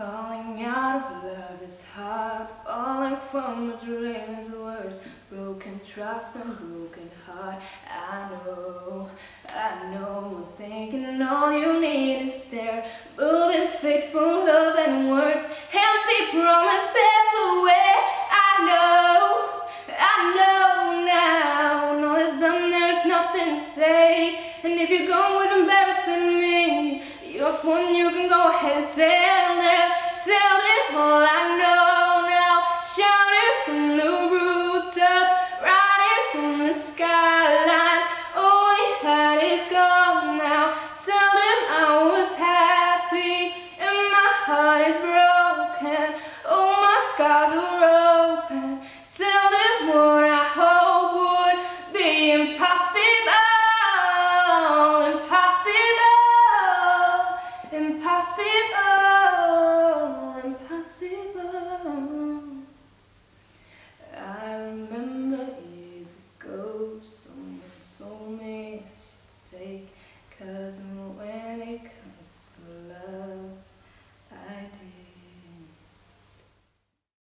Falling out of love is hard, falling from a dream is worse. Broken trust and broken heart. I know, I know. Thinking all you need is there, building faithful love and words, empty promises away. I know, I know now. When all is done, there's nothing to say. And if you're going with embarrassing me, you're one you can go ahead and tell them, tell them all I know now. Shout it from the rooftops, write it from the skyline. All we had is gone now. Tell them I was happy and my heart is broken. Oh, my scars are open. Tell them what I hope would be impossible, impossible, impossible. Cause I'm